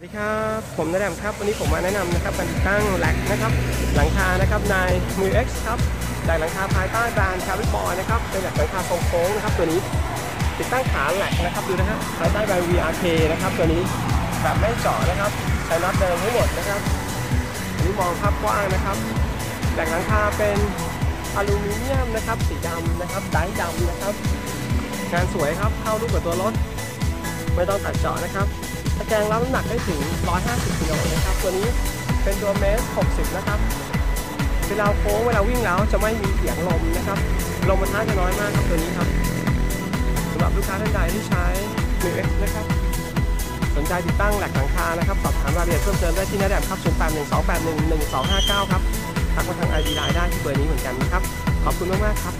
สวัสดีครับ ผมน้าแด่มครับ วันนี้ผมมาแนะนำนะครับการติดตั้ง rack นะครับ หลังคานะครับในมือ X ครับจากหลังคาภายใต้แบรนด์ Carryboy นะครับเป็น rack หลังคาทรงโค้งนะครับ ตัวนี้ติดตั้งขา rack นะครับดูนะฮะภายใต้แบรนด์ VRK นะครับตัวนี้แบบไม่เจาะนะครับใช้น็อตเดิมทั้งหมดนะครับอันนี้มองภาพกว้างนะครับ rack หลังคาเป็นอลูมิเนียมนะครับสีดำนะครับไดร์ดำนะครับงานสวยครับเข้ารูปกับตัวรถ ไม่ต้องตัดเจาะนะครับ ตะแกรงรับน้ำหนักได้ถึง 150กิโลนะครับ ตัวนี้เป็นตัวเมส 60 นะครับ เวลาโค้งเวลาวิ่งแล้วจะไม่มีเสียงลมนะครับ ลมมันท้าจะน้อยมากครับตัวนี้ครับสำหรับลูกค้าท่านใดที่ใช้หรือนะครับ สนใจติดตั้งแหลกหลังคานะครับ สอบถามรายละเอียดเพิ่มเติมได้ที่น้าแดมครับ0812811259 ครับทักมาทาง ID Line ได้ที่เบอร์นี้เหมือนกันนะครับ ขอบคุณมากๆครับ